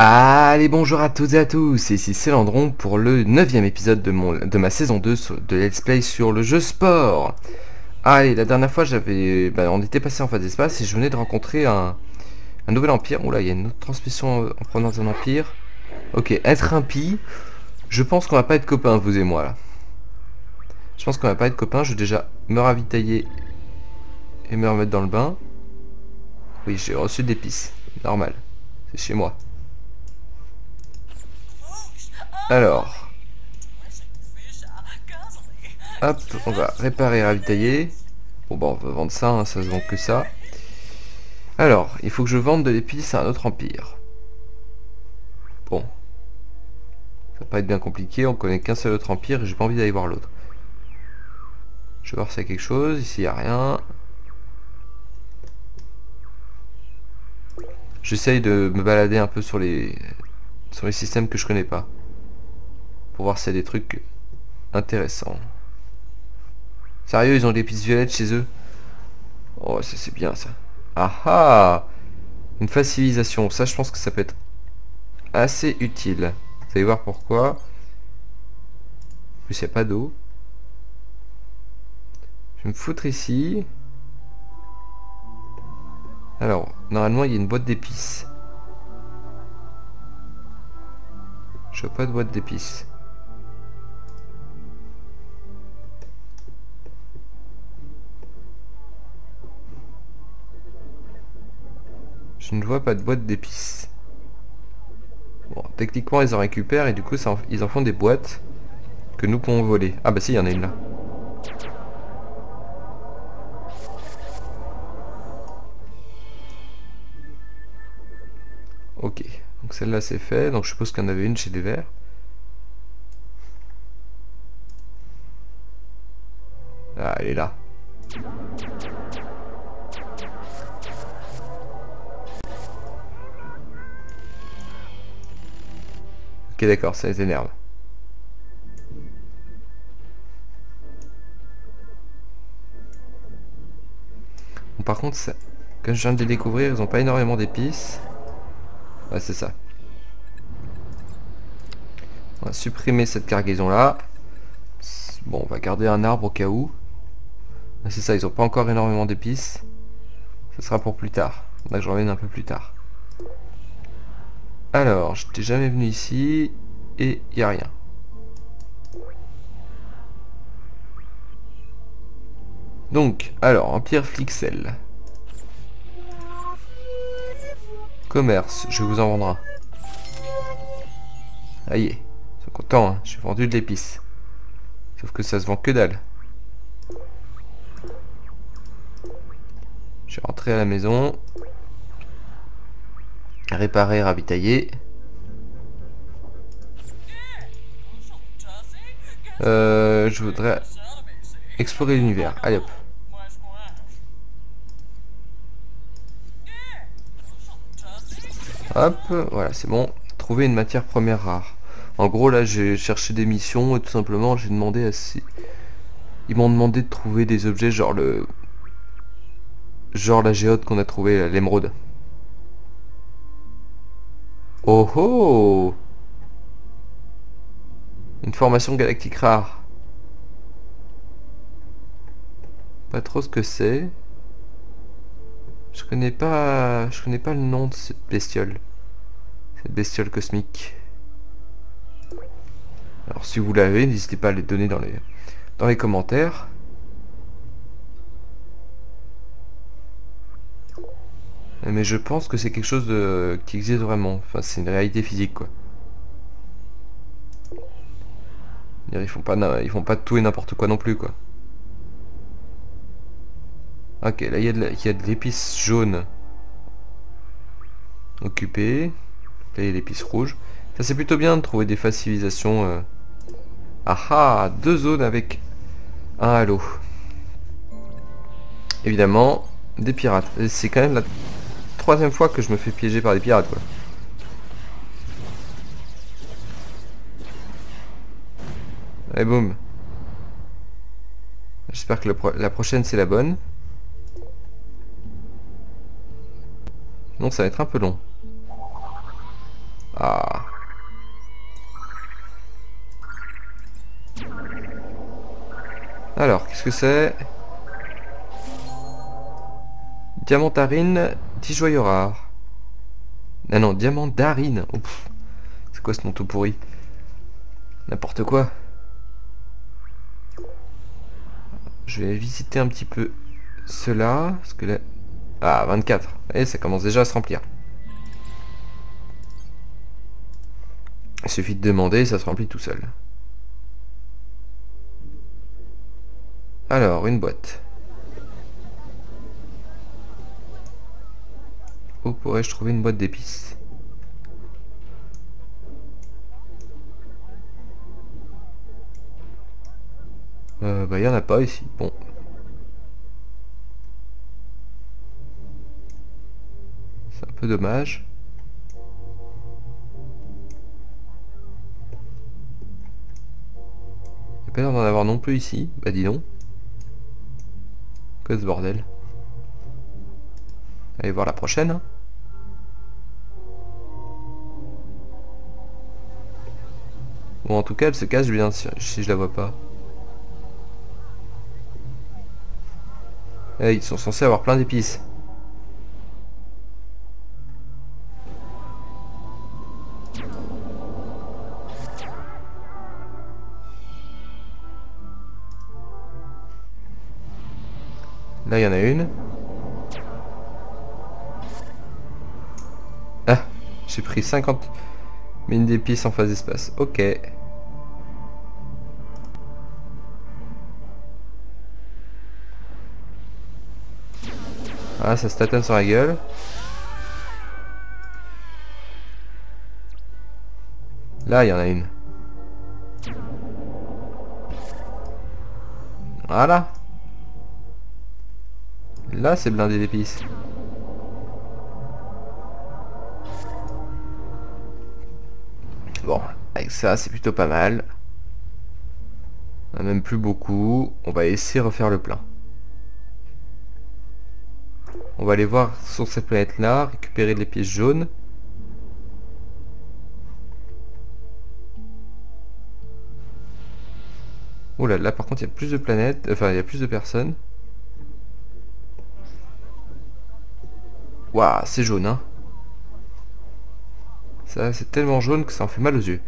Allez bonjour à toutes et à tous, ici c'est Landron pour le 9 épisode de, mon, de ma saison 2 de Let's Play sur le jeu sport. Allez, la dernière fois j'avais, bah, on était passé en phase d'espace et je venais de rencontrer un, un nouvel empire. Oula, il y a une autre transmission en provenance d'un empire. Ok, être impie, je pense qu'on va pas être copains vous et moi là. Je pense qu'on va pas être copains, je vais déjà me ravitailler et me remettre dans le bain. Oui, j'ai reçu des pistes, normal, c'est chez moi. Alors. Hop, on va réparer, ravitailler. Bon bah on va vendre ça, hein, ça se vend que ça. Alors, il faut que je vende de l'épice à un autre empire. Bon. Ça va pas être bien compliqué, on connaît qu'un seul autre empire et j'ai pas envie d'aller voir l'autre. Je vais voir s'il y a quelque chose, ici il n'y a rien. J'essaye de me balader un peu sur les sur les systèmes que je connais pas pour voir s'il y a des trucs intéressants. Sérieux, ils ont des pistes violettes chez eux? Oh, ça c'est bien ça. Ah ah Une facilisation. Ça, je pense que ça peut être assez utile. Vous allez voir pourquoi. En plus, il n'y a pas d'eau. Je vais me foutre ici. Alors, normalement, il y a une boîte d'épices. Je vois pas de boîte d'épices. Je ne vois pas de boîte d'épices. Bon, techniquement, ils en récupèrent et du coup, ils en font des boîtes que nous pouvons voler. Ah bah si, il y en a une là. Ok, donc celle-là c'est fait, donc je suppose qu'il y en avait une chez des verts. Ah, elle est là. Ok d'accord, ça les énerve. Bon, par contre, ça, quand je viens de les découvrir, ils ont pas énormément d'épices. Ouais, c'est ça. On va supprimer cette cargaison là. Bon, on va garder un arbre au cas où. C'est ça, ils ont pas encore énormément d'épices. Ce sera pour plus tard. Là, je reviens un peu plus tard. Alors, je t'ai jamais venu ici et il a rien. Donc, alors, Empire Flixel. Commerce, je vous en vendrai. Aïe, ils sont contents, hein. j'ai vendu de l'épice. Sauf que ça se vend que dalle. Je vais rentrer à la maison réparer, ravitailler. Euh, je voudrais explorer l'univers. Allez hop. Hop, voilà, c'est bon. Trouver une matière première rare. En gros, là, j'ai cherché des missions et tout simplement, j'ai demandé à... Ils m'ont demandé de trouver des objets genre le... Genre la géode qu'on a trouvé, l'émeraude. Oh oh Une formation galactique rare. Pas trop ce que c'est. Je connais pas... Je connais pas le nom de cette bestiole. Cette bestiole cosmique. Alors si vous l'avez, n'hésitez pas à les donner dans les, dans les commentaires. Mais je pense que c'est quelque chose de... qui existe vraiment. Enfin, c'est une réalité physique, quoi. Ils font pas, ils font pas tout et n'importe quoi non plus, quoi. Ok, là, il y a de l'épice jaune occupée. Là, il y a l'épice rouge. Ça, c'est plutôt bien de trouver des facilisations. Euh. Ah ah Deux zones avec un halo. Évidemment, des pirates. C'est quand même la troisième fois que je me fais piéger par des pirates, quoi. Et boum. J'espère que la prochaine c'est la bonne. Non, ça va être un peu long. Ah. Alors, qu'est-ce que c'est? Diamantarine, 10 joyaux rares. Ah non, diamantarine. C'est quoi ce nom tout pourri? N'importe quoi. Je vais visiter un petit peu cela. Parce que là... Ah, 24. Et ça commence déjà à se remplir. Il suffit de demander, ça se remplit tout seul. Alors, une boîte. Pourrais-je trouver une boîte d'épices Euh, bah, il n'y en a pas ici. Bon. C'est un peu dommage. Il n'y a pas l'air d'en avoir non plus ici. Bah, dis donc. Que ce bordel. Allez voir la prochaine. Bon, en tout cas, elle se cache bien si je la vois pas. Eh, ils sont censés avoir plein d'épices. Là, il y en a une. Ah, j'ai pris 50 mines d'épices en phase d'espace. Ok. Ah, ça se tatane sur la gueule. Là, il y en a une. Voilà. Là, c'est blindé d'épices. Bon, avec ça, c'est plutôt pas mal. On a même plus beaucoup. On va essayer de refaire le plein. On va aller voir sur cette planète-là, récupérer les pièces jaunes. Oh là, là par contre il y a plus de planètes, enfin il y a plus de personnes. Waouh, c'est jaune hein. Ça c'est tellement jaune que ça en fait mal aux yeux.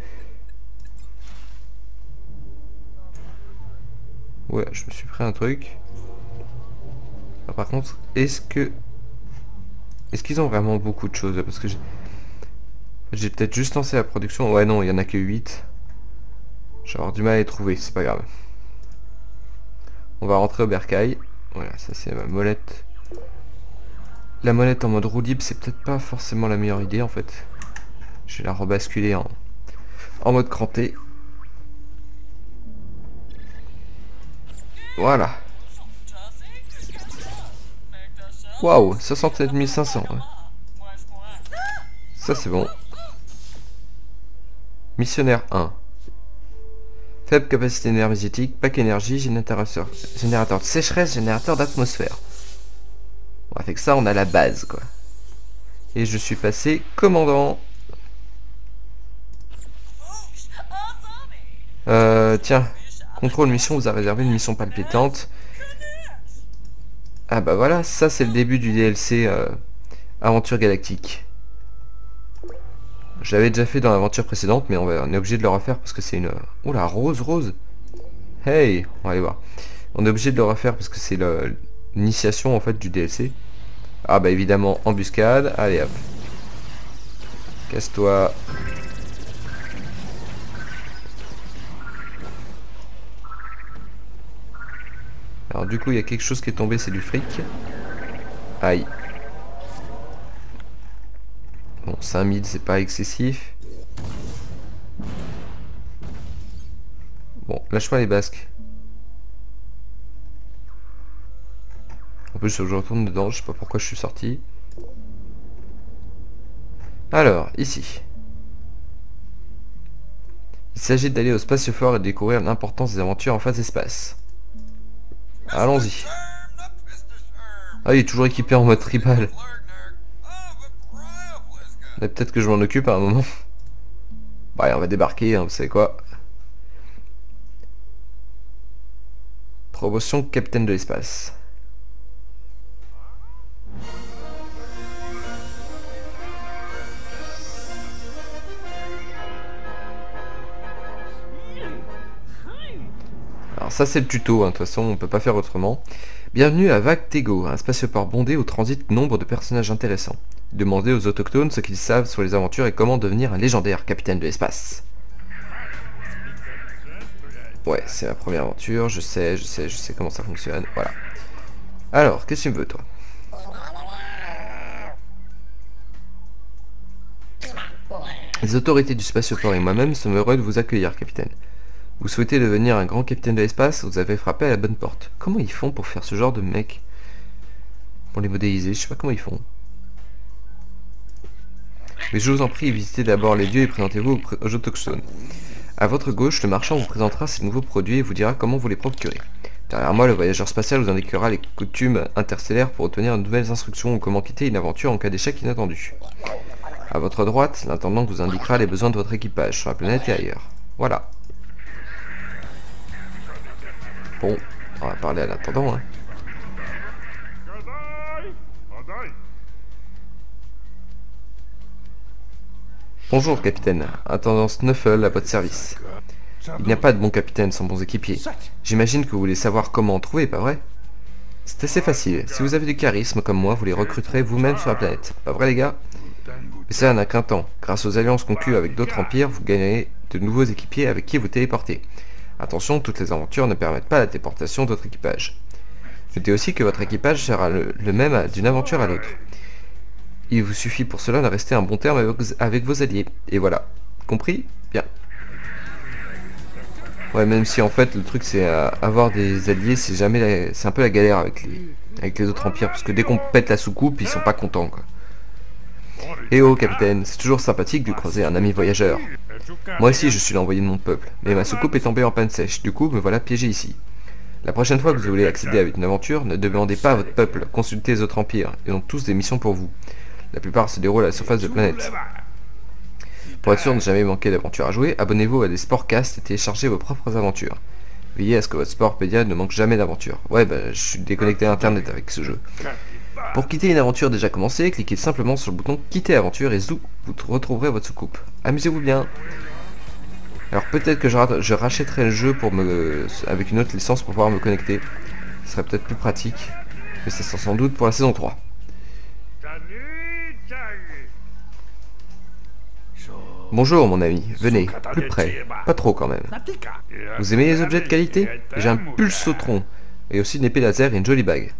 Ouais, je me suis pris un truc. Ah, par contre, est-ce que... Est-ce qu'ils ont vraiment beaucoup de choses? Parce que j'ai... peut-être juste lancé la production. Ouais, non, il y en a que 8. J'ai avoir du mal à les trouver, c'est pas grave. On va rentrer au bercail. Voilà, ça c'est ma molette. La molette en mode roue c'est peut-être pas forcément la meilleure idée en fait. Je vais la rebasculer en, en mode cranté. Voilà. Waouh, 67 500. Ça c'est bon. Missionnaire 1. Faible capacité énergétique, pack énergie, générateur, de sécheresse, générateur d'atmosphère. Bon, avec ça, on a la base, quoi. Et je suis passé commandant. Euh, tiens. Contrôle mission vous a réservé une mission palpitante. Ah bah voilà, ça c'est le début du DLC euh, Aventure Galactique. J'avais déjà fait dans l'aventure précédente, mais on, est obligé de le refaire parce que c'est une... Oh la rose, rose Hey On va aller voir. On est obligé de le refaire parce que c'est l'initiation en fait du DLC. Ah bah évidemment, embuscade. Allez hop. Casse-toi. Alors du coup, il y a quelque chose qui est tombé, c'est du fric. Aïe. Bon, 5000, c'est pas excessif. Bon, lâche-moi les basques. En plus, je retourne dedans, je sais pas pourquoi je suis sorti. Alors, ici. Il s'agit d'aller au spatiofort et découvrir l'importance des aventures en phase espace. Allons-y. Ah, il est toujours équipé en mode tribal. Peut-être que je m'en occupe à un moment. Bah, on va débarquer, hein, vous savez quoi. Promotion capitaine de l'espace. Ça c'est le tuto, hein, de toute façon on peut pas faire autrement. Bienvenue à Vactego, un spatioport bondé où transitent nombre de personnages intéressants. Demandez aux autochtones ce qu'ils savent sur les aventures et comment devenir un légendaire capitaine de l'espace. Ouais, c'est ma première aventure, je sais, je sais, je sais comment ça fonctionne, voilà. Alors, qu'est-ce que tu me veux toi? Les autorités du spatioport et moi-même sommes heureux de vous accueillir, capitaine. Vous souhaitez devenir un grand capitaine de l'espace, vous avez frappé à la bonne porte. Comment ils font pour faire ce genre de mec? Pour les modéliser, je sais pas comment ils font. Mais je vous en prie, visitez d'abord les dieux et présentez-vous aux autochtones. À votre gauche, le marchand vous présentera ses nouveaux produits et vous dira comment vous les procurer. Derrière moi, le voyageur spatial vous indiquera les coutumes interstellaires pour obtenir de nouvelles instructions ou comment quitter une aventure en cas d'échec inattendu. À votre droite, l'intendant vous indiquera les besoins de votre équipage sur la planète et ailleurs. Voilà. Bon, on va parler à l'intendant. Hein. Bonjour, capitaine. Intendant Snuffle à votre service. Il n'y a pas de bon capitaine sans bons équipiers. J'imagine que vous voulez savoir comment en trouver, pas vrai? C'est assez facile. Si vous avez du charisme comme moi, vous les recruterez vous-même sur la planète. Pas vrai, les gars? Mais ça n'a qu'un temps. Grâce aux alliances conclues avec d'autres empires, vous gagnerez de nouveaux équipiers avec qui vous téléportez. Attention, toutes les aventures ne permettent pas la déportation de votre équipage. Notez aussi que votre équipage sera le, même d'une aventure à l'autre. Il vous suffit pour cela de rester un bon terme avec, vos alliés. Et voilà. Compris? Bien. Ouais, même si en fait le truc c'est euh, avoir des alliés, c'est jamais c'est un peu la galère avec les autres empires parce que dès qu'on pète la soucoupe, ils sont pas contents quoi. Eh oh capitaine, c'est toujours sympathique de croiser un ami voyageur. Moi aussi je suis l'envoyé de mon peuple, mais ma soucoupe est tombée en panne sèche, du coup me voilà piégé ici. La prochaine fois que vous voulez accéder à une aventure, ne demandez pas à votre peuple, consultez les autres empires, ils ont tous des missions pour vous. La plupart se déroulent à la surface de la planète. Pour être sûr de ne jamais manquer d'aventures à jouer, abonnez-vous à des sportcasts et téléchargez vos propres aventures. Veillez à ce que votre Sportpedia ne manque jamais d'aventures. Ouais, bah, je suis déconnecté à Internet avec ce jeu. Pour quitter une aventure déjà commencée, cliquez simplement sur le bouton Quitter aventure et zou, vous retrouverez votre soucoupe. Amusez-vous bien Alors peut-être que je, rachèterai le jeu pour me, avec une autre licence pour pouvoir me connecter. Ce serait peut-être plus pratique. Mais c'est sans doute pour la saison 3. Bonjour mon ami, venez, plus près, pas trop quand même. Vous aimez les objets de qualité? J'ai un pulsotron, et aussi une épée laser et une jolie bague.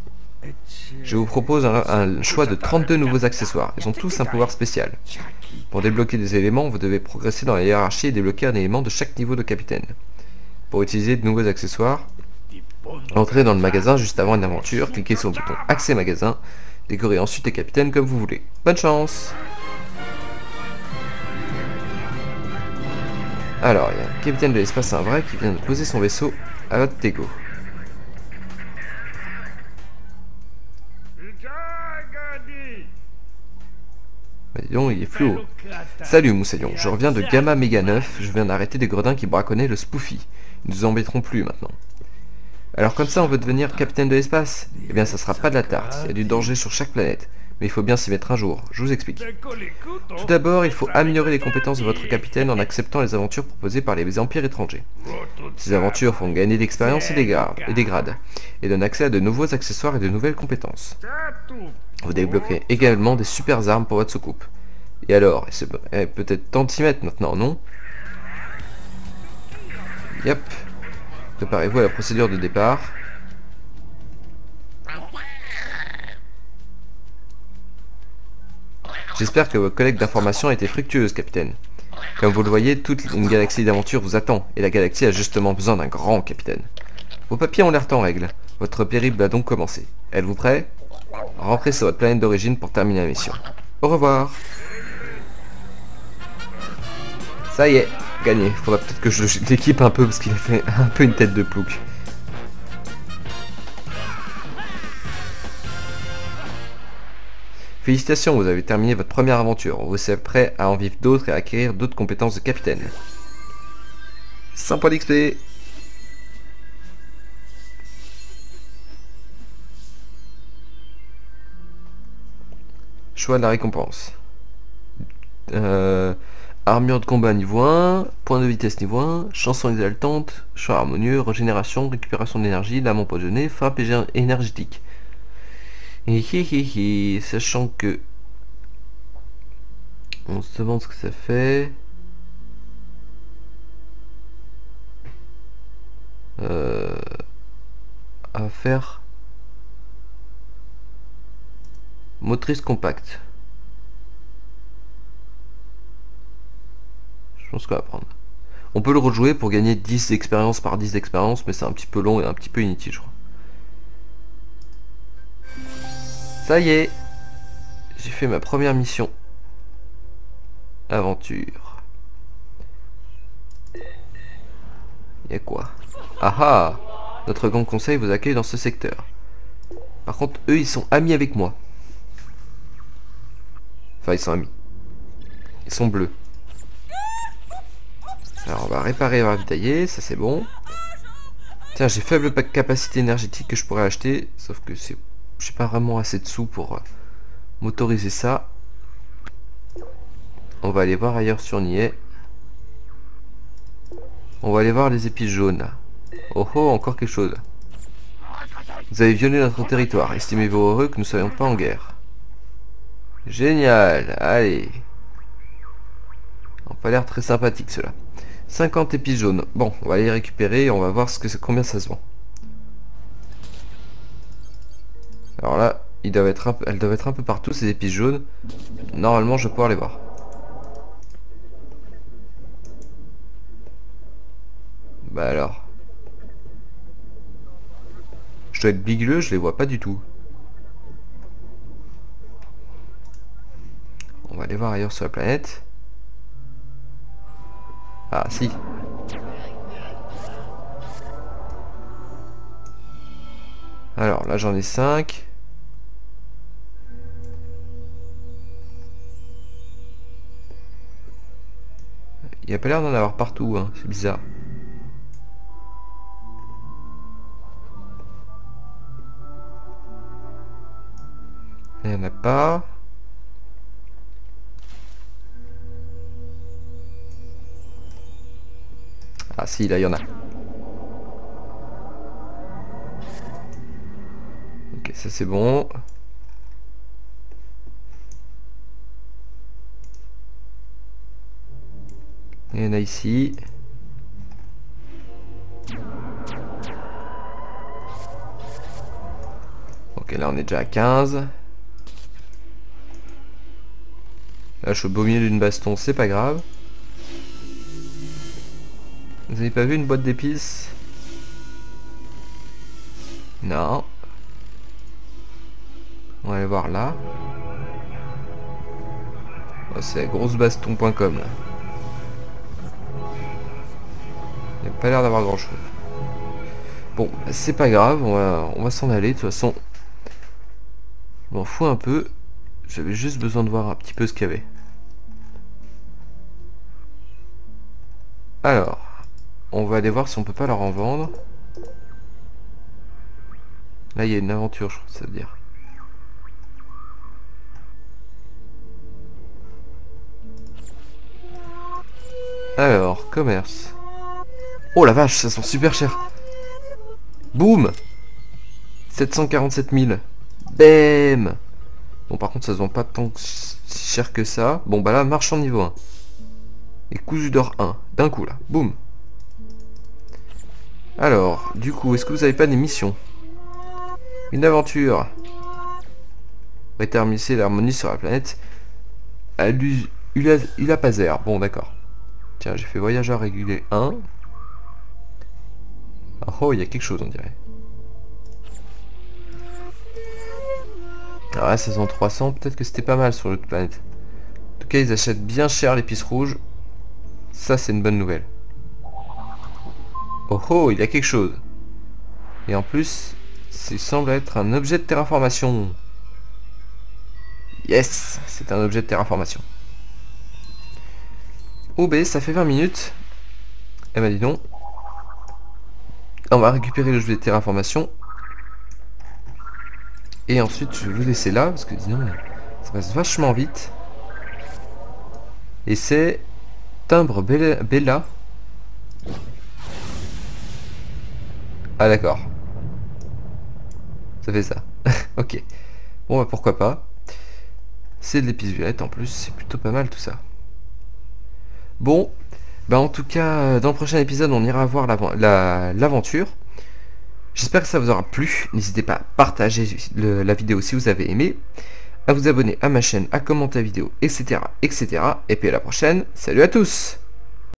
Je vous propose un, choix de 32 nouveaux accessoires, ils ont tous un pouvoir spécial. Pour débloquer des éléments, vous devez progresser dans la hiérarchie et débloquer un élément de chaque niveau de capitaine. Pour utiliser de nouveaux accessoires, entrez dans le magasin juste avant une aventure, cliquez sur le bouton Accès magasin, décorez ensuite les capitaines comme vous voulez. Bonne chance Alors, il y a un capitaine de l'espace un vrai qui vient de poser son vaisseau à votre Tego. Bah dis il est flou. Salut Moussaillon, je reviens de Gamma Méga 9, je viens d'arrêter des gredins qui braconnaient le Spoofy. Ils nous embêteront plus maintenant. Alors comme ça on veut devenir capitaine de l'espace Eh bien ça sera pas de la tarte, il y a du danger sur chaque planète mais il faut bien s'y mettre un jour. Je vous explique. Tout d'abord, il faut améliorer les compétences de votre capitaine en acceptant les aventures proposées par les empires étrangers. Ces aventures font gagner d'expérience et des grades, et donnent accès à de nouveaux accessoires et de nouvelles compétences. Vous débloquerez également des super armes pour votre soucoupe. Et alors, c'est peut-être temps de s'y mettre maintenant, non? Yep. Préparez-vous à la procédure de départ. J'espère que votre collecte d'informations a été fructueuse, capitaine. Comme vous le voyez, toute une galaxie d'aventures vous attend, et la galaxie a justement besoin d'un grand capitaine. Vos papiers ont l'air en règle. Votre périple a donc commencé. Êtes-vous prêt? Rentrez sur votre planète d'origine pour terminer la mission. Au revoir. Ça y est, gagné. Faudra peut-être que je l'équipe un peu parce qu'il a fait un peu une tête de plouc. Félicitations, vous avez terminé votre première aventure. Vous êtes prêt à en vivre d'autres et à acquérir d'autres compétences de capitaine. 100 points d'XP Choix de la récompense. Euh, armure de combat niveau 1, point de vitesse niveau 1, chanson exaltante, choix harmonieux, régénération, récupération d'énergie, lame empoisonnée, frappe énergétique. Et sachant que on se demande ce que ça fait. Euh, à faire Motrice compacte. Je pense qu'on va prendre. On peut le rejouer pour gagner 10 expériences par 10 expériences, mais c'est un petit peu long et un petit peu inutile, je crois. Ça y est J'ai fait ma première mission. Aventure. Il y a quoi? Ah ah Notre grand conseil vous accueille dans ce secteur. Par contre, eux, ils sont amis avec moi. Enfin, ils sont amis. Ils sont bleus. Alors, on va réparer et ravitailler. Ça, c'est bon. Tiens, j'ai faible capacité énergétique que je pourrais acheter. Sauf que c'est... J'ai pas vraiment assez de sous pour euh, m'autoriser ça. On va aller voir ailleurs sur Nier. On va aller voir les épices jaunes. Oh oh, encore quelque chose. Vous avez violé notre territoire. Estimez-vous heureux que nous ne soyons pas en guerre. Génial, allez. On pas l'air très sympathique cela. 50 épices jaunes. Bon, on va les récupérer et on va voir ce que combien ça se vend. Alors là, ils doivent être elles doivent être un peu partout ces épices jaunes. Normalement, je vais pouvoir les voir. Bah alors. Je dois être bigleux, je les vois pas du tout. On va aller ailleurs sur la planète. Ah, si. Alors, là j'en ai 5. Il n'y a pas l'air d'en avoir partout, hein. c'est bizarre. Il n'y en a pas. Ah si, là il y en a. Ok, ça c'est bon. Il y en a ici. Ok, là on est déjà à 15. Là je suis au beau milieu d'une baston, c'est pas grave. Vous avez pas vu une boîte d'épices? Non. On va aller voir là. Oh, c'est grossebaston.com là. Il n'y a pas l'air d'avoir grand chose. Bon, c'est pas grave, on va, on va s'en aller. De toute façon, je m'en fous un peu. J'avais juste besoin de voir un petit peu ce qu'il y avait. Alors, on va aller voir si on peut pas leur en vendre. Là, il y a une aventure, je crois, ça veut dire. Alors, commerce. Oh la vache, ça sent super cher. Boum 747 000. Bam Bon, par contre, ça se vend pas tant cher que ça. Bon, bah là, marchand niveau 1. Et cousu d'or 1. D'un coup, là. Boum alors, du coup, est-ce que vous n'avez pas des missions? Une aventure. Rétermisser l'harmonie sur la planète. Ulapazer. Bon, d'accord. Tiens, j'ai fait voyageur régulier 1. Oh, il y a quelque chose, on dirait. Là, saison 300, peut-être que c'était pas mal sur l'autre planète. En tout cas, ils achètent bien cher l'épice rouge. Ça, c'est une bonne nouvelle. Oh oh, il y a quelque chose. Et en plus, il semble être un objet de terraformation. Yes C'est un objet de terraformation. OB, ça fait 20 minutes. Eh ben dis donc. On va récupérer le jeu de terraformation. Et ensuite, je vais vous laisser là, parce que sinon, ça passe vachement vite. Et c'est timbre Bella. Ah d'accord. Ça fait ça. ok. Bon bah pourquoi pas. C'est de l'épice en plus, c'est plutôt pas mal tout ça. Bon, bah en tout cas, dans le prochain épisode, on ira voir l'aventure. J'espère que ça vous aura plu. N'hésitez pas à partager la vidéo si vous avez aimé, à vous abonner à ma chaîne, à commenter la vidéo, etc. etc. Et puis à la prochaine. Salut à tous